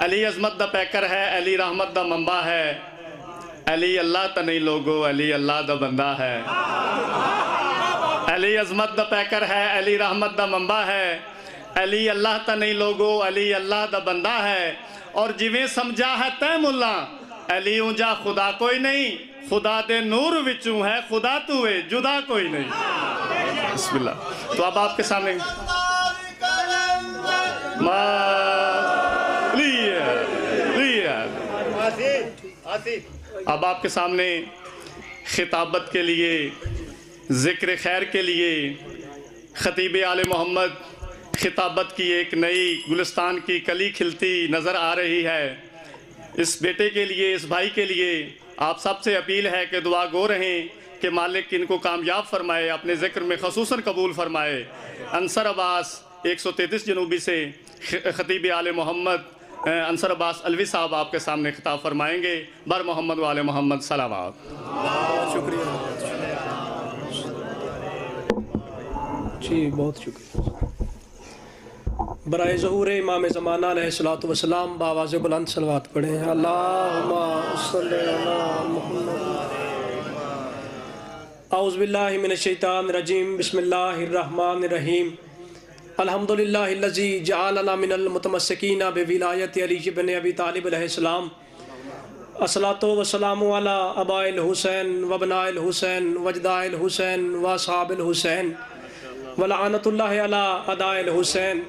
अली अजमत the पैकर है अली रहमत दा मंबा है। अली अल्लाह तो नहीं लोगो अली अल्लाह दा बंदा है। अली अजमत दा पैकर है अली रहमत दा मंबा है। अली अल्लाह तो नहीं लोगो अली अल्लाह दा बंदा है। और जिमें समझा है तय मुला अली ऊंजा खुदा कोई नहीं खुदा दे नूर विचू है खुदा तू है जुदा कोई नहीं। बिस्मिल्लाह। तो अब आपके सामने अब आपके सामने खिताबत के लिए, ज़िक्र खैर के लिए, ख़तीब आल मोहम्मद खिताबत की एक नई गुलस्तान की कली खिलती नज़र आ रही है। इस बेटे के लिए, इस भाई के लिए आप सबसे अपील है कि दुआ गो रहें कि मालिक इनको कामयाब फरमाए, अपने ज़िक्र में खसूस कबूल फरमाए। अंसर अब्बास एक सौ तैंतीस जनूबी से ख़तीब आल मोहम्मद अंसर अब्बास अलवी साहब आपके सामने खिताब फरमाएँगे, बर मोहम्मद वाले मोहम्मद सलावात शुक्रिया। जी, बहुत शुक्रिया। बरए ज़हूर इमाम ज़माना सलात वसलाम बावाज बुलंद सलवात पढ़े अल्लाहुम्मा सल्ली अला मुहम्मद। आउज़बिल्लाहिमिनश्शैतानिर्रजीम मिनल मुतमस्सिकीना बिविलायत अली इब्न अबी तालिब अलैहिस्सलाम असलातो वसलाम वाला अबाइल हुसैन वबनाइल हुसैन वजदाइल हुसैन व साबिल हुसैन। वलानतुल्लाह अला अदाइल हुसैन।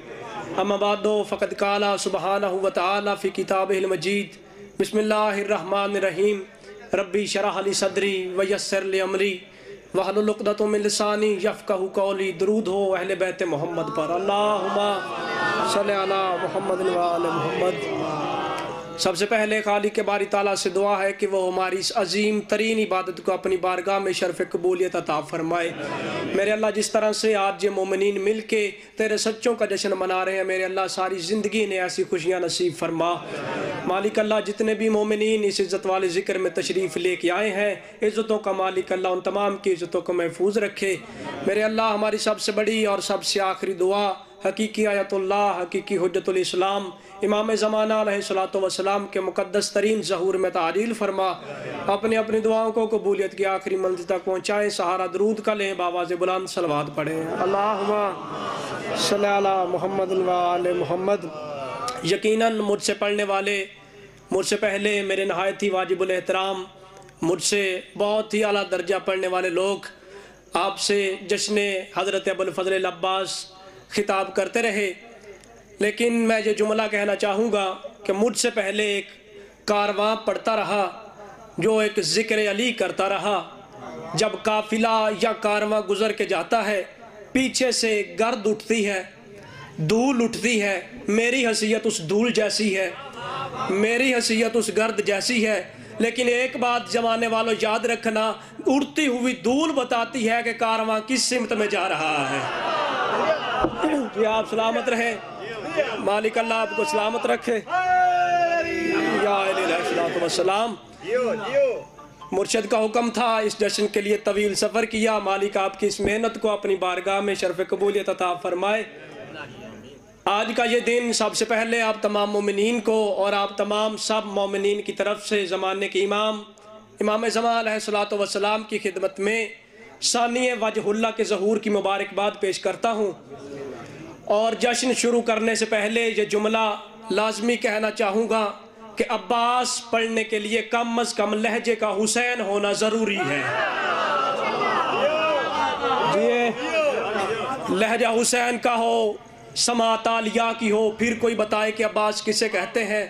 अम्माबादो फ़कत काला सुबहानहु व तआला फ़ी किताबिहिल मजीद। बिस्मिल्लाहिर्रहमानिर्रहीम। रब्बी शरह ली सदरी व यस्सिर ली अमरी। वहलुल में लसानी यफ़क़हु क़ौली, दरूद हो अहल बैत मोहम्मद पर। अल्लाह सल मोहम्मद मुहम्मद। सबसे पहले खाली के बारी ताला से दुआ है कि वो हमारी इस अजीम तरीन इबादत को अपनी बारगाह में शरफ कबूलियत अता फरमाए। मेरे अल्लाह, जिस तरह से आज ये मोमिन मिल के तेरे सच्चों का जश्न मना रहे हैं, मेरे अल्लाह, सारी ज़िंदगी ने ऐसी खुशियाँ नसीब फरमा। मालिक अल्लाह, जितने भी मोमिन इस इज़्ज़त वाले ज़िक्र में तशरीफ़ लेके आए हैं, इज़्ज़तों का मालिक अल्लाह उन तमाम की इज़्ज़तों को महफूज रखे। मेरे अल्लाह, हमारी सबसे बड़ी और सबसे आखिरी दुआ हकीकी आयतुल्लाह, हकीकी हजतुल इस्लाम, इमाम ज़माना वसलाम के मुकदस तरीन ज़हूर में तारील फरमा, अपनी अपनी दुआओं को कबूलियत की आखिरी मंजिल तक पहुँचाएँ, सहारा दरूद का लें, बाबाज बुलंद सलवाद पढ़ें। अल्लाह मोहम्मद मोहम्मद। यकीनन मुझसे पढ़ने वाले, मुझसे पहले मेरे नहायत ही वाजिबुल एहतराम, मुझसे बहुत ही अला दर्जा पढ़ने वाले लोग, आपसे जश्न हज़रत अबुल फजल अब्बास खिताब करते रहे। लेकिन मैं ये जुमला कहना चाहूँगा कि मुझसे पहले एक कारवां पढ़ता रहा, जो एक ज़िक्र अली करता रहा। जब काफिला या कारवां गुज़र के जाता है, पीछे से गर्द उठती है, धूल उठती है, मेरी हसीयत उस धूल जैसी है, मेरी हसीयत उस गर्द जैसी है। लेकिन एक बात जमाने वालों याद रखना, उड़ती हुई धूल बताती है कि कारवां किस सिमत में जा रहा है। जी आप सलामत रहे। मालिक अल्लाह आपको सलामत रखे। मुर्शद का हुक्म था, इस जश्न के लिए तवील सफ़र किया। मालिक आपकी इस मेहनत को अपनी बारगाह में शरफ कबूलियत अता फरमाए। आज का ये दिन सबसे पहले आप तमाम मोमिनीन को और आप तमाम सब मोमिनीन की तरफ़ से ज़माने के इमाम इमाम ज़मान सलात वसलाम की खिदमत में सानिय वजहुल्ला के ज़हूर की मुबारकबाद पेश करता हूँ। और जश्न शुरू करने से पहले ये जुमला लाजमी कहना चाहूँगा कि अब्बास पढ़ने के लिए कम अज़ कम लहजे का हुसैन होना ज़रूरी है। जी लहजा हुसैन का हो समातालिया की हो, फिर कोई बताए कि अब्बास किसे कहते हैं?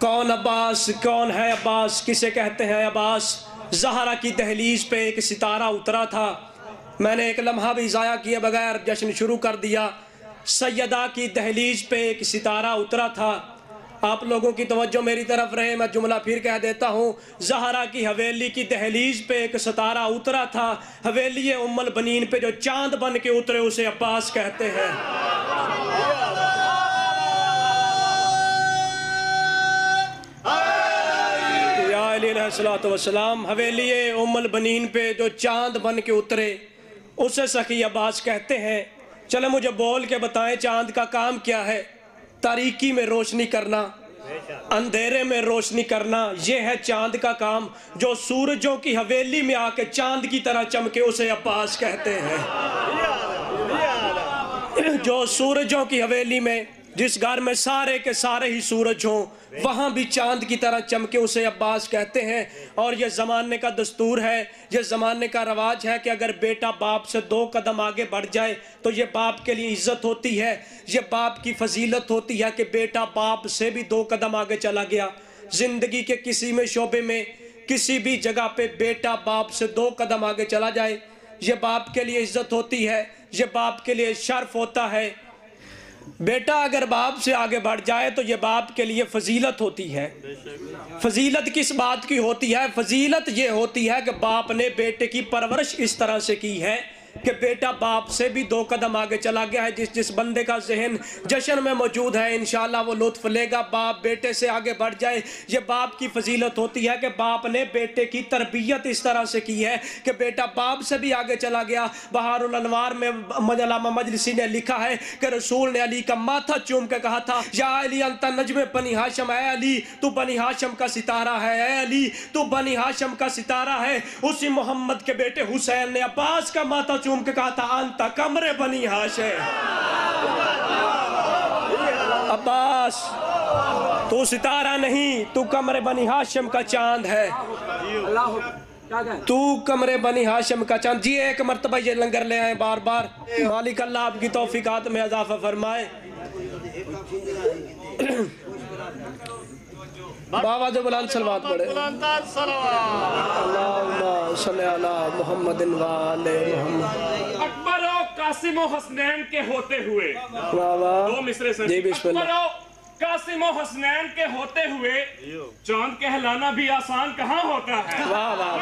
कौन अब्बास, कौन है अब्बास, किसे कहते हैं अब्बास? जहरा की दहलीज पे एक सितारा उतरा था। मैंने एक लम्हा भी ज़ाया किए बगैर जश्न शुरू कर दिया। सैदा की दहलीज पे एक सितारा उतरा था। आप लोगों की तवज्जो मेरी तरफ़ रहे, मैं जुमला फिर कह देता हूँ, जहरा की हवेली की दहलीज पे एक सितारा उतरा था। हवेली उम्मल बनीन पे जो चाँद बन के उतरे, उसे अब्बास कहते हैं। सलाम हवेली उमल बनीन पे जो चाँद बन के उतरे, उसे सखी अब्बास कहते हैं, चले मुझे बोल के बताएँ चाँद का काम क्या है। तारीकी में रोशनी करना, अंधेरे में रोशनी करना यह है चाँद का काम, जो सूरजों की हवेली में आके चाँद की तरह चमके, उसे अब्बास कहते हैं। जो सूरजों की हवेली में, जिस घर में सारे के सारे ही सूरज हों वहाँ भी चाँद की तरह चमके उसे अब्बास कहते हैं, और यह ज़माने का दस्तूर है यह ज़माने का रवाज है कि अगर बेटा बाप से दो कदम आगे बढ़ जाए तो ये बाप के लिए इज़्ज़त होती है, ये बाप की फजीलत होती है कि बेटा बाप से भी दो कदम आगे चला गया। ज़िंदगी के किसी में शोबे में, किसी भी जगह पे बेटा बाप से दो कदम आगे चला जाए, ये बाप के लिए इज़्ज़त होती है, ये बाप के लिए शर्फ होता है बेटा, अगर बाप से आगे बढ़ जाए तो ये बाप के लिए फजीलत होती है। फजीलत किस बात की होती है? फजीलत ये होती है कि बाप ने बेटे की परवरिश इस तरह से की है कि बेटा बाप से भी दो कदम आगे चला गया है, जिस जिस बंदे का जहन जश्न में मौजूद है इन वो लुत्फ लेगा। बाप बेटे से आगे बढ़ जाए, ये बाप की फजीलत होती है कि बाप ने बेटे की तरबियत इस तरह से की है कि बेटा बाप से भी आगे चला गया। बहारनवार में मजलामा मजलिसी ने लिखा है कि रसूल ने अली का माथा चूम के कहा था, या अली नजम बनी हाशम है अली, तू बनी हाशम का सितारा है अली, तू बनी हाशम का सितारा है। उसी मोहम्मद के बेटे हुसैन ने अब्बास का माथा चूम के कहा था अंत कमरे बनी हाशे अब्बास तू सितारा नहीं तू कमरे बनी हाशम का चाँद है। तू कमरे बनी हाशम का चाँद। जी एक मरतबा ये लंगर ले आए बार बार मालिक अल्लाह आपकी तोफिकात में इजाफा फरमाए। बाबा जो बुलंद सलवात पढ़े मोहम्मद। अकबर और कासिम हसनैन के होते हुए। दो मिसरे से कासिम हसनैन के होते हुए चाँद कहलाना भी आसान कहाँ होता है? वाह वाह।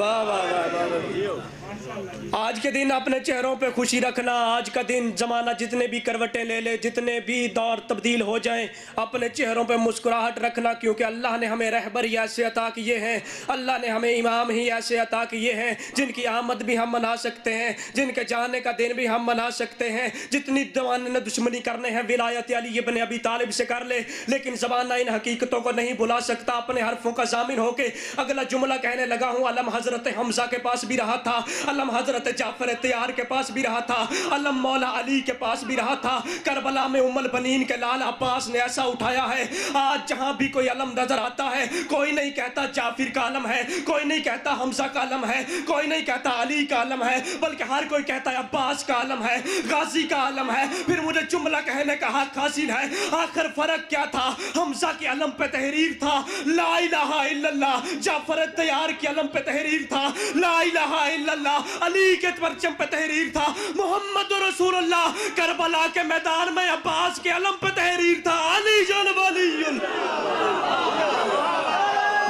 वाह वाह वाह वाह वाह। आज के दिन अपने चेहरों पे खुशी रखना, आज का दिन जमाना जितने भी करवटें ले ले, जितने भी दौर तब्दील हो जाएँ, अपने चेहरों पे मुस्कुराहट रखना, क्योंकि अल्लाह ने हमें रहबर ही ऐसे अता किए हैं, अल्लाह ने हमें इमाम ही ऐसे अता किए हैं, जिनकी आमद भी हम मना सकते हैं, जिनके जाने का दिन भी हम मना सकते हैं, जितनी जमाने ने दुश्मनी करने हैं, विलायत अली इब्न अभी तालिब से कर ले, लेकिन जमाना इन हकीकतों को नहीं भुला सकता, अपने हरफों का जामिन होके अगला जुमला कहने लगा हूँ, अलम हज़रत हमजा के पास भी रहा था अलम हज़रत जाफ़र तैयार के पास भी रहा था। अलम मौला अली के पास भी रहा था। करबला में उमल बनीन के लाल अब्बास ने ऐसा उठाया है, आज जहाँ भी कोई अलम नज़र आता है, कोई नहीं कहता जाफिर का अलम है, कोई नहीं कहता हमजा का अलम है, कोई नहीं कहता अली का अलम है, बल्कि हर कोई कहता है अब्बास का अलम है, गाजी का अलम है। फिर मुझे जुमला कहने का हक हासिल है, आखिर फ़र्क क्या था? हमजा के अलम पे तहरीर था। ला इलाहा इल्लल्लाह। जाफ़र तैयार के अलम पे तहरीर था। ला इलाहा इल्लल्लाह। अली के परचम पे तहरीर था। मोहम्मद रसूलुल्लाह, करबला के मैदान में अब्बास के अलम पे तहरीर था। अली जन वलीयुल।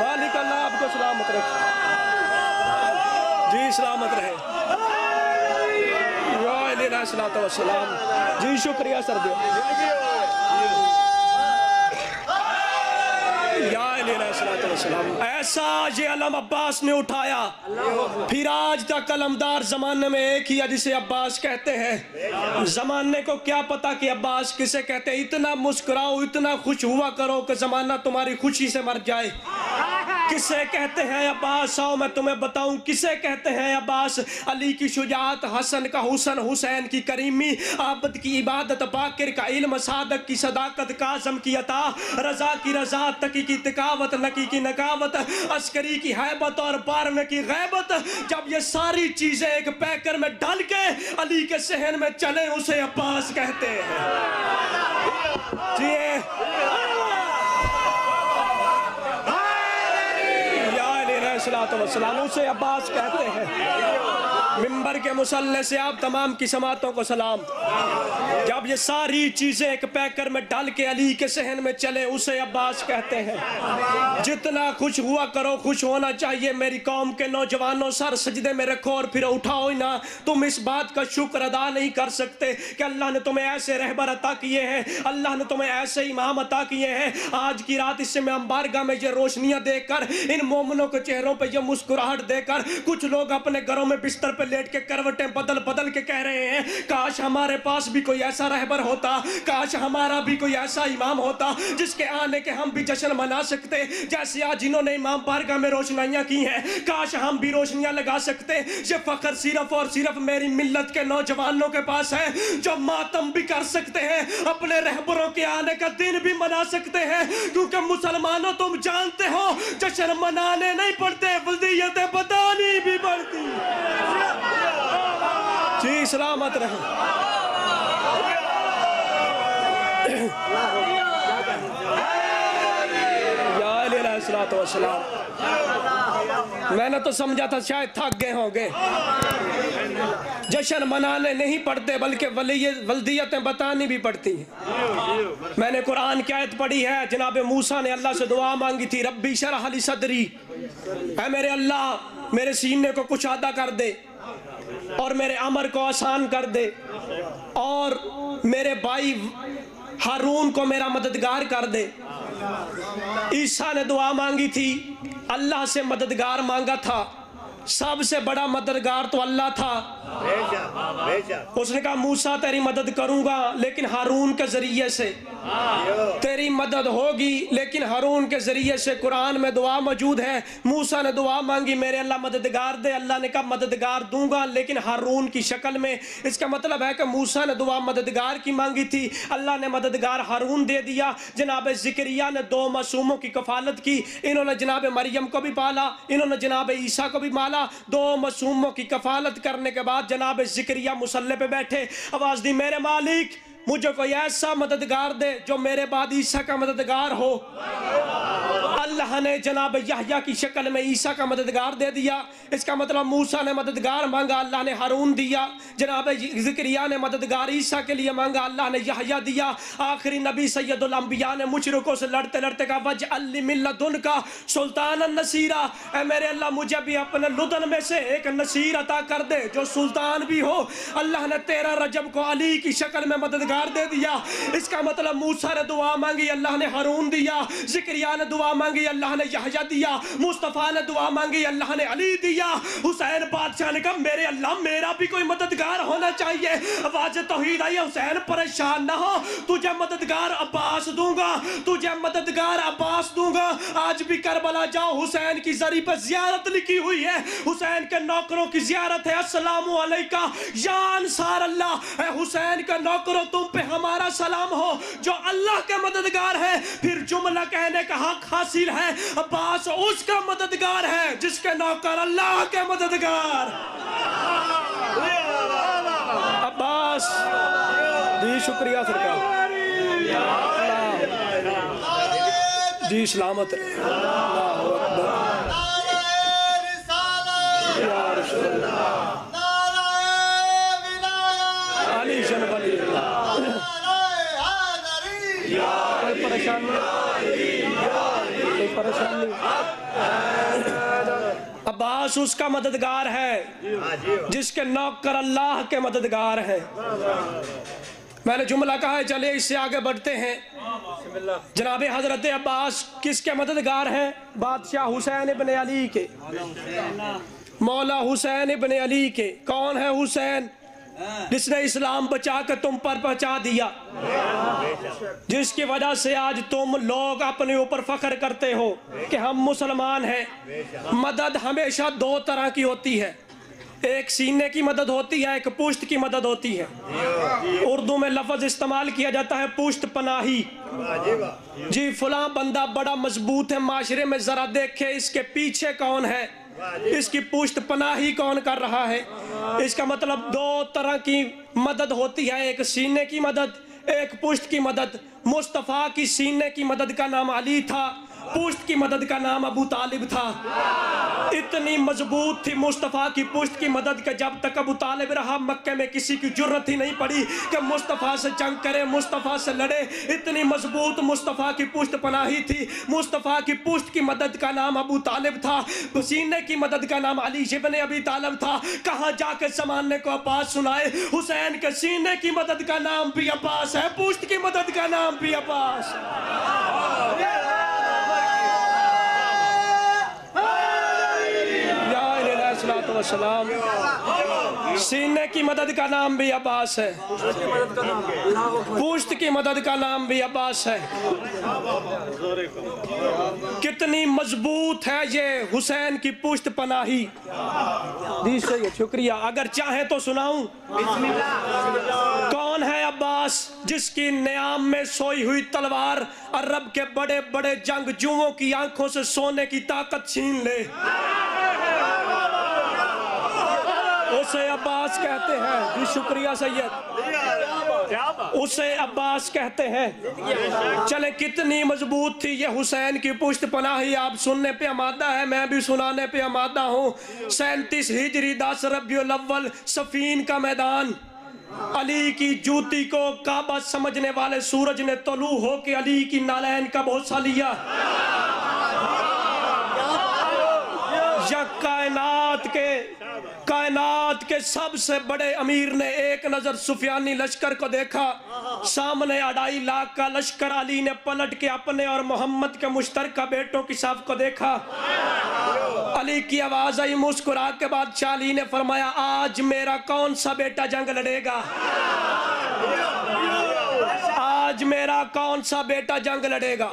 मालिक अल्लाह आपको सलामत रखे। जी, सलामत रहे। वसलाम जी, शुक्रिया सर दियो। या ऐसा ये अलम अब्बास ने उठाया। फिर आज तक अलमदार जमाने में एक ही जिसे अब्बास कहते हैं। जमाने को क्या पता कि अब्बास किसे कहते हैं? इतना मुस्कुराओ, इतना खुश हुआ करो कि जमाना तुम्हारी खुशी से मर जाए। किसे कहते हैं अब्बास? आओ मैं तुम्हें बताऊँ, किसे कहते हैं अब्बास? अली की शुजात, हसन का हुसन, हुसैन की करीमी, आबद की इबादत बाकिर का इल्म, सादक की सदाकत, काजम की अता, रजा की रजा, तकी की तकावत, नकी की नकावत, अस्करी की हैबत और बारवे की गैबत। जब ये सारी चीज़ें एक पैकर में डाल के अली के सहन में चले, उसे अब्बास कहते हैं। जी सलाम उसे अब्बास कहते हैं। मिंबर के मुसल्ले से आप तमाम की समातों को सलाम। जब ये सारी चीज़ें एक पैकर में डाल के अली के सहन में चले, उसे अब्बास कहते हैं, जितना खुश हुआ करो, खुश होना चाहिए। मेरी कौम के नौजवानों, सर सजदे में रखो और फिर उठाओ ना। तुम इस बात का शुक्र अदा नहीं कर सकते कि अल्लाह ने तुम्हें ऐसे रहबर अता किए हैं। अल्लाह ने तुम्हें ऐसे इमाम अता किए हैं। आज की रात इससे मैं अंबारगा में ये रोशनियाँ देखकर इन मोमनों के चेहरों पर ये मुस्कुराहट देकर, कुछ लोग अपने घरों में बिस्तर पे लेट के करवटें बदल बदल के कह रहे हैं, काश हमारे पास भी कोई ऐसा रहबर होता, काश हमारा भी कोई ऐसा इमाम होता, जिसके आने के हम भी जश्न मना सकते, जैसे आज जिन्होंने इमाम पारगा में रोशनाइयाँ की हैं, काश हम भी रोशनियाँ लगा सकते, ये फखर सिर्फ़ और सिर्फ़ मेरी मिल्लत के नौजवानों के पास है, जो मातम भी कर सकते हैं, अपने रहबरों के आने का दिन भी मना सकते हैं, क्योंकि मुसलमानों तुम जानते हो, जश्न मनाने नहीं पड़ते वल्दियतें बतानी भी पड़ती। जी सलामत रहे। मैंने तो समझा था शायद थक गए होंगे। जश्न मनाने नहीं पड़ते, बल्कि वल्दियतें बतानी भी पड़ती हैं। मैंने कुरान की आयत पढ़ी है, जनाब मूसा ने अल्लाह से दुआ मांगी थी, रब्बी शरह ली सदरी। है मेरे अल्लाह, मेरे सीने को कुशादा कर दे। और मेरे अमर को आसान कर दे। और मेरे भाई हारून को मेरा मददगार कर दे। ईसा ने दुआ मांगी थी, अल्लाह से मददगार मांगा था। सबसे बड़ा मददगार तो अल्लाह था। उसने कहा मूसा तेरी मदद करूँगा लेकिन हारून के ज़रिए से। तेरी मदद होगी लेकिन हारून के ज़रिए से कुरान में दुआ मौजूद है। मूसा ने दुआ मांगी मेरे अल्लाह मददगार दे। अल्लाह ने कहा मददगार दूँगा लेकिन हारून की शक्ल में। इसका मतलब है कि मूसा ने दुआ मददगार की मांगी थी। अल्लाह ने मददगार हारून दे दिया। जनाब जिक्रिया ने दो मासूमों की कफालत की। इन्होंने जनाब मरियम को भी पाला इन्होंने जनाब ईसा को भी माला। दो मसूमों की कफालत करने के बाद जनाब जिक्रिया मुसल्ले पे बैठे। आवाज़ दी, मेरे मालिक मुझे कोई ऐसा मददगार दे जो मेरे बाद ईसा का मददगार हो। अल्लाह ने जनाब याह्या की शक्ल में ईसा का मददगार दे दिया। इसका मतलब मूसा ने मददगार मांगा, अल्लाह ने हारून दिया। जनाब जिक्रिया ने मददगार ईसा के लिए मांगा, अल्लाह ने याह्या दिया। आखिरी नबी सैयदुल अंबिया ने मुशरकों से लड़ते लड़ते कहा वज अल्ली मिल्लतुन का सुल्तान नसीरा। ए मेरे अल्लाह, मुझे भी अपने लुदन में से एक नसीर अता कर दे, जो सुल्तान भी हो। अल्लाह ने तेरा रजब को अली की शक्ल में मददगार दे दिया। इसका मतलब मूसा ने दुआ मांगी, अल्लाह ने हारून दिया। जिक्रिया ने दुआ मांगी, अल्लाह ने यहया दिया। मुस्तफ़ा ने दुआ मांगी, अल्लाह ने अली दिया। हुसैन बादशाह ने कहा, मेरे अल्लाह, मेरा भी कोई मददगार होना चाहिए। आवाज़ तौहीद आई, हुसैन, परेशान ना हो। तुझे मददगार अब्बास दूँगा। तुझे मददगार अब्बास दूँगा। आज भी करबला जाओ। हुसैन की जरी पर जियारत लिखी हुई है। हुसैन के नौकरों की जियारत है। अलैका या अल्लाह हुसैन का नौकरों तुम पे हमारा सलाम हो, जो अल्लाह के मददगार है। फिर जुमला कहने का हक हासिल है। अब्बास उसका मददगार है, जिसके नौकर अल्लाह के मददगार। अब्बास, जी शुक्रिया सरकार। जी सलामत रहे। अल्लाहु अकबर। या रसूल अल्लाह। अली शन वली कोई परेशानी कोई परेशानी अब्बास उसका मददगार है, जिसके नौकर अल्लाह के मददगार हैं। मैंने जुमला कहा है चले इससे आगे बढ़ते हैं। जनाब हज़रत अब्बास किसके मददगार हैं? बादशाह हुसैन इबन अली के। मौला हुसैन इबन अली के। कौन है हुसैन? जिसने इस्लाम बचा कर तुम पर पहुँचा दिया। जिसकी वजह से आज तुम लोग अपने ऊपर फख्र करते हो कि हम मुसलमान हैं। मदद हमेशा दो तरह की होती है। एक सीने की मदद होती है, एक पुश्त की मदद होती है। उर्दू में लफ्ज इस्तेमाल किया जाता है, पुश्त पनाही। जी, फला बंदा बड़ा मज़बूत है, माशरे में जरा देखे इसके पीछे कौन है? इसकी पुष्ट पनाही कौन कर रहा है? इसका मतलब दो तरह की मदद होती है, एक सीने की मदद, एक पुष्ट की मदद। मुस्तफ़ा की सीने की मदद का नाम अली था। पुश्त की मदद का नाम अबू तालिब था। इतनी मज़बूत थी मुस्तफ़ा की पुश्त की मदद का जब तक अबू तालिब रहा, मक्के में किसी की ज़रूरत ही नहीं पड़ी कि मुस्तफ़ा से जंग करे, मुस्तफ़ा से लड़े। इतनी मज़बूत मुस्तफ़ा की पुश्त पनाही थी। मुस्तफ़ा की पुश्त की मदद का नाम अबू तालिब था। सीने की मदद का नाम अली शिबन अबी तालिब था। कहाँ जाके जमाने को अब्बास सुनाए? हुसैन के सीने की मदद का नाम भी अब्बास है। पुश्त की मदद का नाम भी अब्बास। या वसलाम सीने की मदद का नाम भी अब्बास है। पुश्त की मदद का नाम भी अब्बास है। कितनी मज़बूत है ये हुसैन की पुश्त पनाही। शुक्रिया। अगर चाहे तो सुनाऊं। कौन है अब्बास जिसकी न्याम में सोई हुई तलवार अरब के बड़े बड़े जंगजुओं की आँखों से सोने की ताकत छीन ले? उसे अब्बास कहते हैं। जी, शुक्रिया सैयद। उसे अब्बास कहते हैं। चले, कितनी मज़बूत थी ये हुसैन की पुष्ट पनाही। आप सुनने पे आमादा है, मैं भी सुनाने पे आमादा हूँ। सैंतीस हिजरी दस रबियुल अव्वल सफीन का मैदान। अली की जूती को काबा समझने वाले सूरज ने तलू हो के अली की नालैन का भरोसा लिया। या कायनात के कायनात के सबसे बड़े अमीर ने एक नज़र सुफियानी लश्कर को देखा। सामने अढ़ाई लाख का लश्कर अली ने पलट के अपने और मोहम्मद के मुश्तरका बेटों की साफ़ को देखा। अली की आवाज़ आई मुस्कुरा के बाद चाली ने फरमाया, आज मेरा कौन सा बेटा जंग लड़ेगा? आज मेरा कौन सा बेटा जंग लड़ेगा?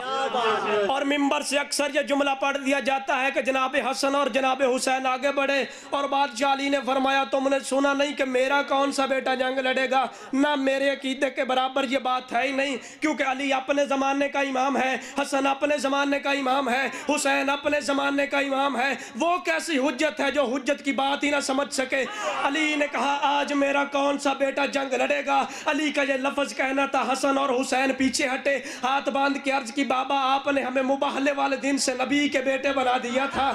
और मिंबर से अक्सर ये जुमला पढ़ दिया जाता है कि जनाब हसन और जनाब हुसैन आगे बढ़े। और बादशाह अली ने फरमाया, तुमने सुना नहीं कि मेरा कौन सा बेटा जंग लड़ेगा? ना मेरे अकीदे के बराबर ये बात है ही नहीं, क्योंकि अली अपने ज़माने का इमाम है, हसन अपने ज़माने का इमाम है, हुसैन अपने ज़माने का इमाम है। वो कैसी हुज्जत है जो हुज्जत की बात ही ना समझ सके। अली ने कहा, आज मेरा कौन सा बेटा जंग लड़ेगा? अली का ये लफ्ज़ कहना था, हसन और हुसैन पीछे हटे, हाथ बाँध के अर्ज़ की, बाबा, आपने हमें मुबाहले वाले दिन से नबी के बेटे बना दिया था।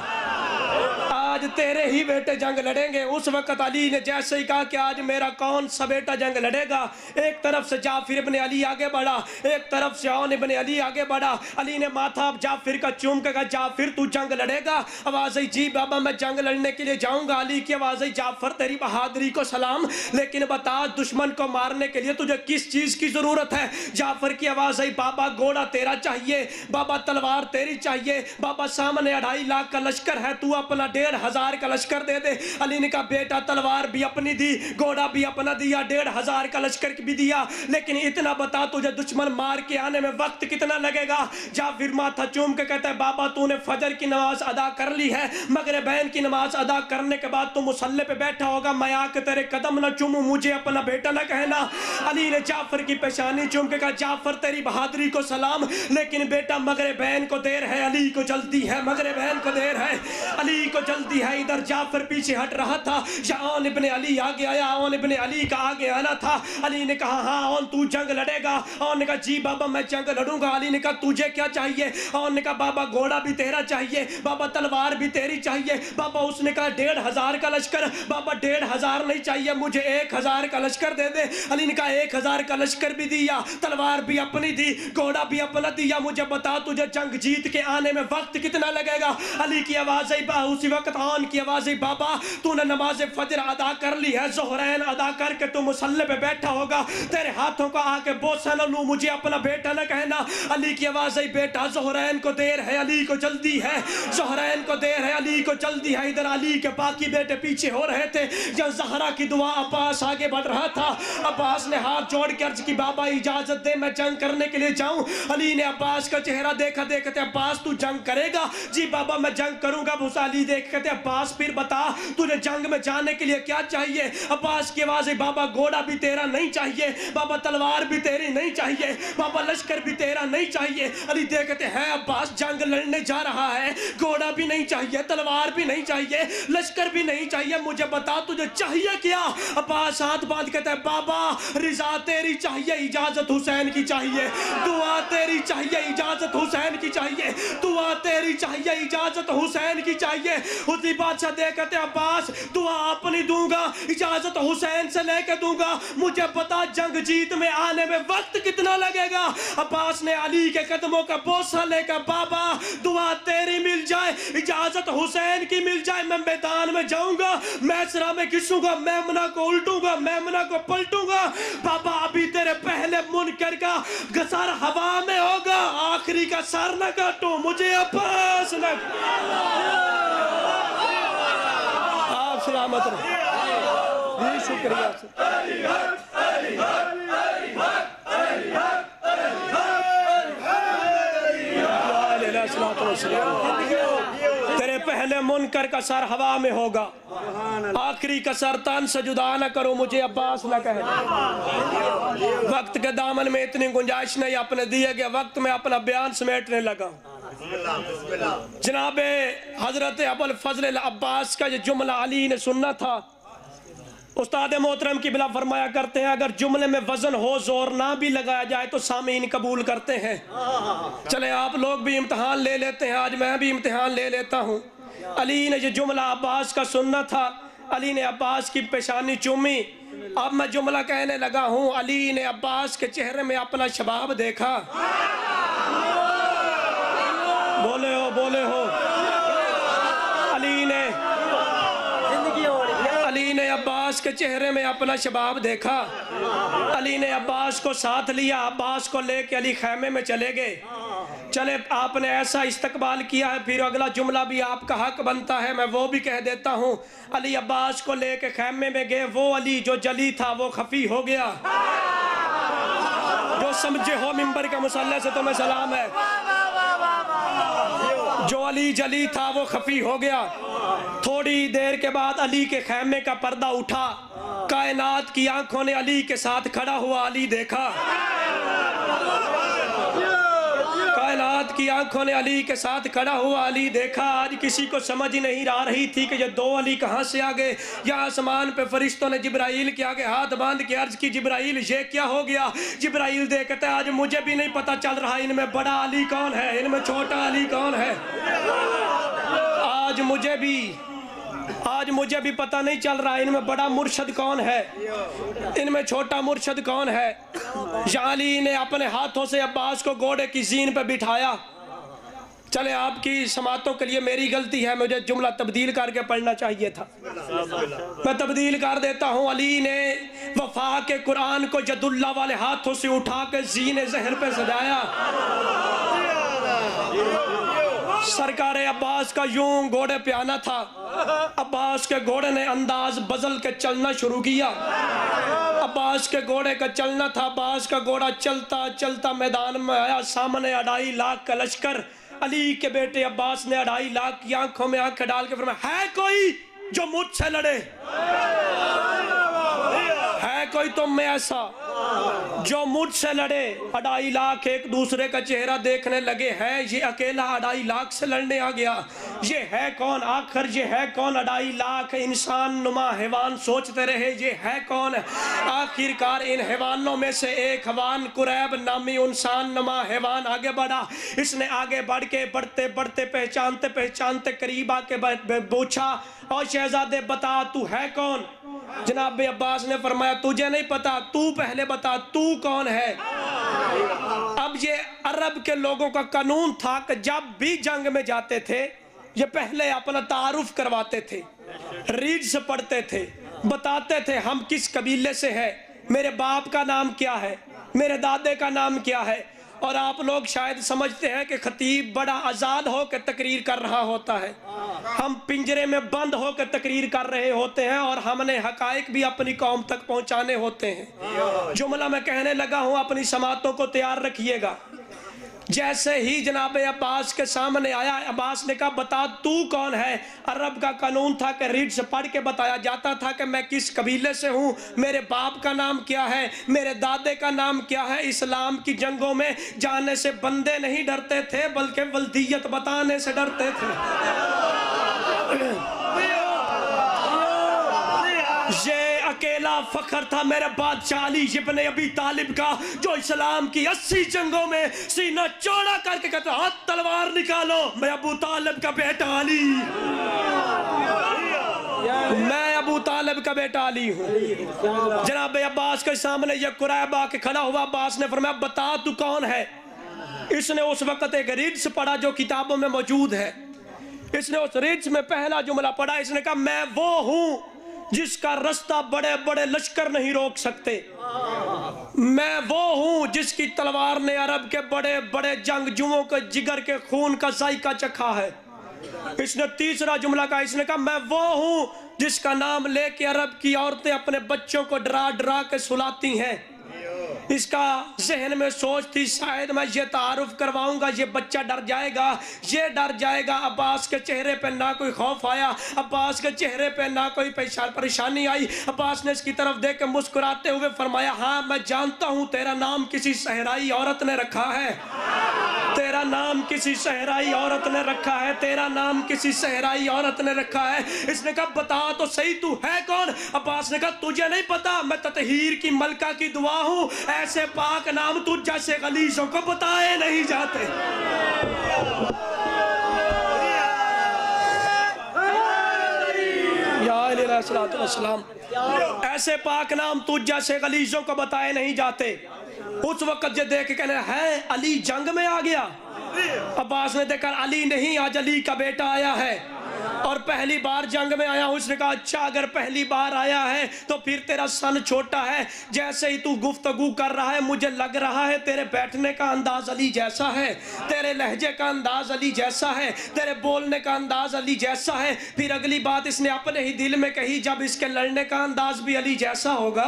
आज तेरे ही बेटे जंग लड़ेंगे। उस वक्त अली ने जैसे ही कहा कि आज मेरा कौन सा बेटा जंग लड़ेगा? एक तरफ़ से जाफिर इब्ने अली आगे बढ़ा, एक तरफ़ से औन इब्ने अली आगे बढ़ा। अली ने माथा जाफिर का चूम के कहा, जाफिर, तू जंग लड़ेगा? आवाज़ आई, जी बाबा, मैं जंग लड़ने के लिए जाऊँगा। अली की आवाज़ आई, जाफ़र, तेरी बहादुरी को सलाम, लेकिन बता, दुश्मन को मारने के लिए तुझे किस चीज़ की ज़रूरत है? जाफ़र की आवाज़ आई, बाबा, घोड़ा तेरा चाहिए, बाबा, तलवार तेरी चाहिए, बाबा, सामने अढ़ाई लाख का लश्कर है, तू अपना डेढ़ हज़ार का लश्कर दे दे। अली ने कहा बेटा तलवार भी अपनी दी, घोड़ा भी अपना दिया, डेढ़ हज़ार का लश्कर भी दिया। लेकिन इतना बता तुझे दुश्मन मार के आने में वक्त कितना लगेगा? जा फिर माथा चूम के कहता है, बाबा, तूने फजर की नमाज़ अदा कर ली है, मगर बहन की नमाज़ अदा करने के बाद तू मुसल्ले पे बैठा होगा। मैं आके तेरे कदम न चूमू, मुझे अपना बेटा न कहना। अली ने जाफ़र की पेशानी चूम के कहा, जाफ़र, तेरी बहादुरी को सलाम, लेकिन बेटा, मगर बहन को देर है, अली को जल्दी है, मगर बहन को देर है, अली को जल्दी है, इधर जाफ़र पीछे हट रहा था। शान इब्ने अली आगे आया ओन इब्ने अली का आगे आना था। अली ने कहा हाँ ओन तू जंग लड़ेगा। ओन ने कहा, जी बाबा, मैं जंग लड़ूँगा। अली ने कहा, तुझे क्या चाहिए? ओन ने कहा, बाबा, घोड़ा भी तेरा चाहिए, बाबा, तलवार भी तेरी चाहिए। बाबा, उसने कहा, डेढ़ हज़ार का लश्कर। बाबा, डेढ़ हज़ार नहीं चाहिए, मुझे एक हज़ार का लश्कर दे दे। अली ने कहा, एक हज़ार का लश्कर भी दिया, तलवार भी अपनी दी, घोड़ा भी अपना दिया। मुझे बता तुझे जंग जीत के आने में वक्त कितना लगेगा? अली की आवाज़ आई उसी वक्त आन की आवाज़, बाबा, तूने नमाज़ फजर अदा कर ली है, जोहरैन अदा करके तू मुसल्ले पे बैठा होगा। तेरे हाथों का आके बोसा न लू, मुझे अपना बेटा न कहना। अली की आवाज़ आई बेटा, जोहरैन को देर है, अली को जल्दी है। जोहरैन को देर है, अली को जल्दी है। इधर अली के बाकी बेटे पीछे हो रहे थे। जब जहरा की दुआ अब्बास आगे बढ़ रहा था, अब्बास ने हाथ जोड़ के अर्ज़ की, बाबा, इजाज़त दे, मैं जंग करने के लिए जाऊँ। अली ने अब्बास का चेहरा देखा देखते अब्बास, तू जंग करेगा? जी, बाबा, मैं जंग करूँगा भूसा अली देख कहते अब्बास, फिर बता, तुझे जंग में जाने के लिए क्या चाहिए? अब्बास की आवाज़ है बाबा घोड़ा भी तेरा नहीं चाहिए, बाबा तलवार भी तेरी नहीं चाहिए, बाबा लश्कर भी तेरा नहीं चाहिए। अली देखते हैं, अब्बास जंग लड़ने जा रहा है, घोड़ा भी नहीं चाहिए, तलवार भी नहीं चाहिए, लश्कर भी नहीं चाहिए। मुझे बता, तुझे चाहिए क्या? अब्बास हाथ बाँध कहते हैं, बाबा, रिजा तेरी चाहिए, इजाज़त हुसैन की चाहिए। दुआ तेरी चाहिए, इजाज़त हुसैन की चाहिए। दुआ तेरी चाहिए, इजाज़त हुसैन की चाहिए। उसी बादशाह दे कहते, अब्बास, दुआ अपनी दूँगा, इजाज़त हुसैन से लेके दूँगा। मुझे पता जंग जीत में आने में वक्त कितना लगेगा। अब्बास ने अली के कदमों का बोसा लेकर, बाबा, दुआ तेरी मिल जाए, इजाज़त हुसैन की मिल जाए, मैं मैदान में जाऊँगा, मैसरा में घिसूँगा, मैमना को उल्टूँगा, मैमना को पलटूँगा। बाबा, अभी तेरे पहले मुनकर का गसर हवा में होगा, आखिरी का सर न काटो, मुझे अब्बास न आप सलामत शुक्रिया सर तेरे पहले मुनकर का सर हवा में होगा। आखिरी का सर तन से जुदा न करो, मुझे अब्बास न कहे। वक्त के दामन में इतनी गुंजाइश नहीं, अपने दिए गए वक्त में अपना बयान समेटने लगा जनाब हज़रत अबुल फजल अब्बास का ये जुमला अली ने सुनना था। उस्ताद मोहतरम की बिला फरमाया करते हैं, अगर जुमले में वज़न हो, ज़ोर ना भी लगाया जाए तो सामीन कबूल करते हैं। चले, आप लोग भी इम्तहान ले लेते हैं, आज मैं भी इम्तहान ले लेता हूँ। अली ने जो जुमला अब्बास का सुनना था, अली ने अब्बास की पेशानी चूमी। अब मैं जुमला कहने लगा हूँ, अली ने अब्बास के चेहरे में अपना शबाब देखा। बोले हो बोले हो अली ने अली ने अब्बास के चेहरे में अपना शबाब देखा। अली ने अब्बास को साथ लिया। अब्बास को लेके अली खैमे में चले गए। चले, आपने ऐसा इस्तकबाल किया है, फिर अगला जुमला भी आपका हक बनता है, मैं वो भी कह देता हूँ। अली अब्बास को लेके खैमे में गए। वो अली जो जली था, वो खफी हो गया। जो समझे हो मिंबर के मुसल्ले से तुम्हें सलाम है। जो अली जली था, वो खफी हो गया। थोड़ी देर के बाद अली के खैमे का पर्दा उठा। कायनात की आँखों ने अली के साथ खड़ा हुआ, अली देखा। कायनात की आँखों ने अली के साथ खड़ा हुआ, अली देखा। आज किसी को समझ ही नहीं आ रही थी कि ये दो अली कहाँ से आ गए। या आसमान पे फरिश्तों ने जिब्राइल के आगे हाथ बाँध के अर्ज़ की, जिब्राइल, ये क्या हो गया? जिब्राइल देखते आज मुझे भी नहीं पता चल रहा, इनमें बड़ा अली कौन है? इनमें छोटा अली कौन है? आज मुझे भी आज मुझे भी पता नहीं चल रहा, इनमें बड़ा मुर्शद कौन है? इनमें छोटा मुर्शद कौन है? अली ने अपने हाथों से अब्बास को घोड़े की जीन पर बिठाया। चले, आपकी समातों के लिए मेरी गलती है, मुझे जुमला तब्दील करके पढ़ना चाहिए था। मैं तब्दील कर देता हूँ, अली ने वफा के कुरान को जदुल्ला वाले हाथों से उठा के जीने जहर पे सजाया। सरकार अब्बास का यूँ घोड़े पे आना था। अब्बास के घोड़े ने अंदाज बदल के चलना शुरू किया। अब्बास के घोड़े का चलना था, अब्बास का घोड़ा चलता चलता मैदान में आया। सामने अढ़ाई लाख का लश्कर। अली के बेटे अब्बास ने अढ़ाई लाख की आँखों में आँखें डाल के फरमाया, है कोई जो मुझसे लड़े? कोई तुम में ऐसा, जो मुझसे लड़े। अढ़ाई लाख एक दूसरे का चेहरा देखने लगे है। ये अकेला अढ़ाई लाख से लड़ने आ गया। ये है कौन? आखिर ये है कौन? अढ़ाई लाख इंसान नुमा हैवान सोचते रहे, ये है कौन? आखिरकार इन हैवानों में से एक हवान कुरैब नामी इंसान नुमा हैवान आगे बढ़ा। इसने आगे बढ़ के बढ़ते बढ़ते, पहचानते पहचानते करीब आके पूछा और शहजादे, बता, तू है कौन? जनाब अब्बास ने फरमाया, तुझे नहीं पता, तू पहले बता, तू कौन है? अब ये अरब के लोगों का कानून था कि जब भी जंग में जाते थे, ये पहले अपना तारुफ करवाते थे रीड से पढ़ते थे, बताते थे, हम किस कबीले से है, मेरे बाप का नाम क्या है, मेरे दादे का नाम क्या है? और आप लोग शायद समझते हैं कि खतीब बड़ा आज़ाद होकर तकरीर कर रहा होता है। हम पिंजरे में बंद होकर तकरीर कर रहे होते हैं और हमने हकायक भी अपनी कौम तक पहुँचाने होते हैं। जुमला मैं कहने लगा हूँ अपनी समातों को तैयार रखिएगा। जैसे ही जनाब अब्बास के सामने आया, अब्बास ने कहा, बता, तू कौन है? अरब का कानून था कि रीड से पढ़ के बताया जाता था कि मैं किस कबीले से हूँ, मेरे बाप का नाम क्या है, मेरे दादे का नाम क्या है। इस्लाम की जंगों में जाने से बंदे नहीं डरते थे, बल्कि वल्दियत बताने से डरते थे। ये अकेला फखर था मेरे बादशाह अली इब्न अबी तालिब का, जो इस्लाम की अस्सी जंगों में सीना चौड़ा करके कहता हाथ तलवार निकालो, मैं अबू तालिब का बेटा अली मैं अबू तालिब का बेटा अली हूँ। जनाब अब्बास के सामने ये कुरैब आके खड़ा हुआ अब्बास ने फरमाया, बता तू कौन है? इसने उस वक्त एक रिड्स पढ़ा जो किताबों में मौजूद है। इसने उस रिड्स में पहला जुमला पढ़ा, इसने कहा, मैं वो हूँ जिसका रास्ता बड़े बड़े लश्कर नहीं रोक सकते। मैं वो हूँ जिसकी तलवार ने अरब के बड़े बड़े जंगजुओं के जिगर के खून का जायका चखा है। इसने तीसरा जुमला कहा, इसने कहा, मैं वो हूँ जिसका नाम लेके अरब की औरतें अपने बच्चों को डरा डरा के सुलाती हैं। इसका जहन में सोच थी, शायद मैं ये तारुफ करवाऊँगा, ये बच्चा डर जाएगा, ये डर जाएगा। अब्बास के चेहरे पे ना कोई खौफ आया, अब्बास के चेहरे पे ना कोई परेशानी आई। अब्बास ने इसकी तरफ़ देख के मुस्कुराते हुए फरमाया हाँ मैं जानता हूँ तेरा नाम किसी सहराई औरत ने रखा है। तेरा नाम किसी सहराई औरत ने रखा है, तेरा नाम किसी सहराई औरत ने रखा है। इसने कहा, बता तो सही, तू है कौन? अब्बास ने कहा, तुझे नहीं पता, मैं ततहीर की मलका की दुआ हूँ। ऐसे पाक नाम तुझ जैसे गलीजों को बताए नहीं जाते। ऐसे पाक नाम तुझ जैसे गलीजों को बताए नहीं जाते। उस वक्त जो देख कहने है अली जंग में आ गया। अब्बास ने देखा अली नहीं आज अली का बेटा आया है। और पहली बार जंग में आया उसने कहा अच्छा अगर पहली बार आया है तो फिर तेरा सन छोटा है। जैसे ही तू गुफ्तगु कर रहा है, मुझे लग रहा है तेरे बैठने का अंदाज अली जैसा है, तेरे लहजे का अंदाज अली जैसा है, तेरे बोलने का अंदाज अली जैसा है। फिर अगली बात इसने अपने ही दिल में कही, जब इसके लड़ने का अंदाज भी अली जैसा होगा।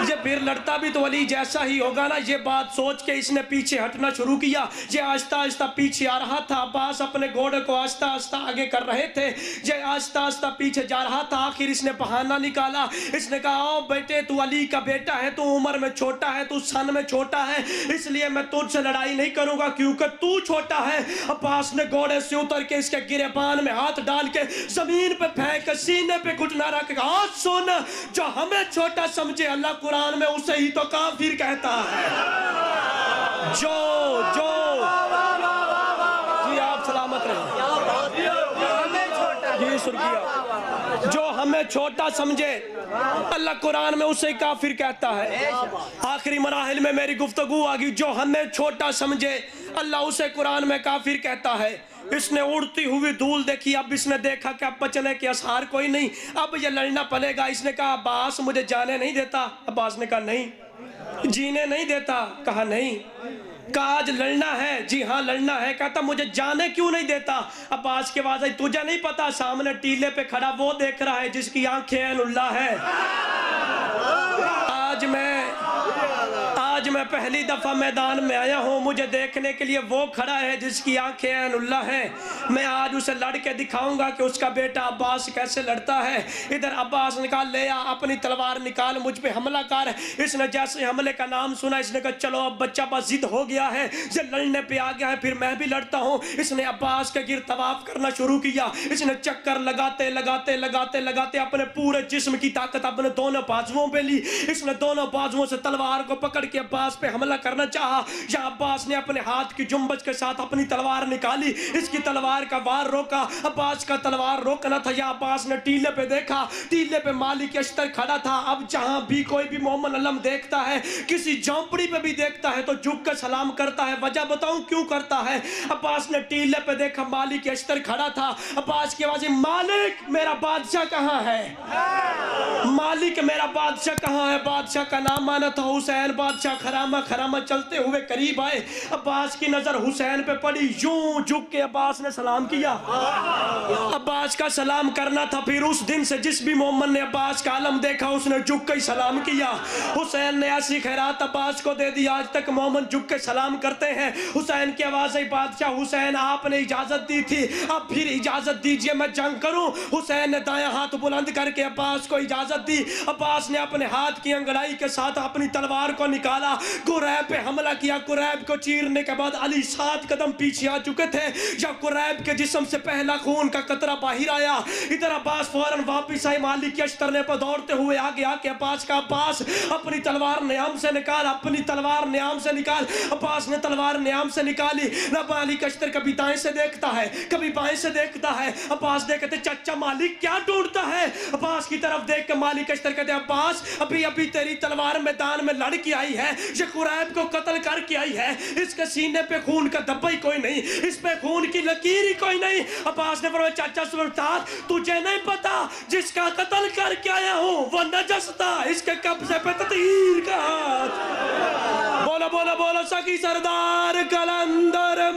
ये फिर लड़ता भी तो अली जैसा ही होगा ना। ये बात सोच के इसने पीछे हटना शुरू किया। ये आस्ता आस्ता पीछे आ रहा था। अब्बास अपने घोड़े को आस्ता आस्ता आगे कर रहे थे। ये आस्ता आस्ता पीछे जा रहा था। आखिर इसने बहाना निकाला। इसने कहा ओ बेटे, तू अली का बेटा है, तू उम्र में छोटा है, तू सन में छोटा है। इसलिए मैं तुझसे लड़ाई नहीं करूँगा, क्योंकि तू छोटा है। अब्बास ने घोड़े से उतर के इसके गिरेबान में हाथ डाल के ज़मीन पे फेंक सीने पे घुटना रख हाथ सुन, जो हमें छोटा समझे, अल्लाह कुरान में उसे ही तो काफिर कहता है। जो, जी आप सलामत रहे जी सुर्खिया जो हमें छोटा समझे, अल्लाह कुरान में उसे काफिर कहता है। आखिरी मराहल में मेरी गुफ्तगु आ गई। जो हमें छोटा समझे, अल्लाह उसे कुरान में काफिर कहता है। इसने उड़ती हुई धूल देखी। अब इसने देखा कि अब बचने के आसार कोई नहीं। अब ये लड़ना पड़ेगा। इसने कहा, अब्बास मुझे जाने नहीं देता। अब्बास ने कहा, नहीं। जीने नहीं देता, कहा, नहीं। कहा आज लड़ना है। जी हाँ लड़ना है। कहता, मुझे जाने क्यों नहीं देता? अब आज के बाद, तुझे नहीं पता, सामने टीले पे खड़ा वो देख रहा है जिसकी आँखें अनुल्ला है। मैं पहली दफ़ा मैदान में आया हूँ। मुझे देखने के लिए वो खड़ा है जिसकी आँखें अनुल्ला है। मैं आज उसे लड़ के दिखाऊँगा कि उसका बेटा अब्बास कैसे लड़ता है। इधर अब्बास निकाल ले आ, अपनी तलवार निकाल, मुझ पे हमला कर। इसने जैसे हमले का नाम सुना, इसने कहा, चलो, अब बच्चा बस जिद हो गया है, ये लड़ने पे आ गया है, फिर मैं भी लड़ता हूँ। इसने अब्बास के गिर तवाफ करना शुरू किया। इसने चक्कर लगाते लगाते लगाते लगाते अपने पूरे जिस्म की ताकत अपने दोनों बाजुओं पे ली। इसने दोनों बाजुओं से तलवार को पकड़ के अब्बास पे हमला करना चाहा। या अब्बास ने अपने हाथ की जुम्बज के साथ अपनी तलवार निकाली। इसकी तलवार का वार रोका। अब्बास का तलवार रोकना था। या अब्बास ने टीले पे देखा। टीले पे मालिक अश्तर खड़ा था। अब जहाँ भी कोई भी मोहम्मद अलम देखता है किसी झोंपड़ी पे भी देखता है तो झुक कर सलाम करता है। वजह बताऊँ क्यों करता है? अब्बास ने टीले पे देखा। मालिक अश्तर खड़ा था। अब्बास की आवाज़ मालिक मेरा बादशाह कहाँ है? मालिक मेरा बादशाह कहाँ है? बादशाह का नाम माना था हुसैन। बादशाह खरामा खरामा चलते हुए करीब आए। अब्बास की नज़र हुसैन पे पड़ी। यूँ झुक के अब्बास ने सलाम किया। अब्बास का सलाम करना था फिर उस दिन से जिस भी मोहम्मद ने अब्बास का आलम देखा, उसने झुक के सलाम किया। हुसैन ने ऐसी खैरात अब्बास को दे दी, आज तक मोहम्मद झुक के सलाम करते हैं। हुसैन की आवाज़ आई बादशाह हुसैन, आपने इजाज़त दी थी, अब फिर इजाज़त दीजिए, मैं जंग करूँ। हुसैन ने दाया हाथ बुलंद करके अब्बास को इजाज़त दी। अब्बास ने अपने हाथ की अंगड़ाई के साथ अपनी तलवार को निकाला। कुरैब पे हमला किया। कुरैब को चीरने के बाद अली सात कदम पीछे आ चुके थे। जब कुरैब के जिस्म से पहला खून का कतरा बाहर आया। इधर अब्बास फ़ौरन वापिस आए। मालिक के अश्तर पर दौड़ते हुए आगे आके अब्बास का अब्बास, अपनी तलवार न्याम से निकाल, अपनी तलवार न्याम से निकाल। अब्बास ने तलवार न्याम से निकाली। न मालिक अश्तर कभी दाएँ से देखता है, कभी बाएँ से देखता है। अब्बास देखते, चाचा मालिक क्या ढूंढता है? अब्बास की तरफ़ देख के मालिक अश्तर कहते, अब्बास अभी अभी तेरी तलवार मैदान में लड़की आई है। ये कुरैब को कत्ल करके आई है, इसके सीने पे खून का धब्बा ही कोई नहीं, इस पे खून की लकीर ही कोई नहीं। अब्बास ने फरमाया, चाचा सुल्तान तुझे नहीं पता जिसका कत्ल करके आया हूँ, वो नजस था, इसके कब्जे पे ततीर का हाथ। बोलो बोलो बोलो, सखी सरदार कलंदर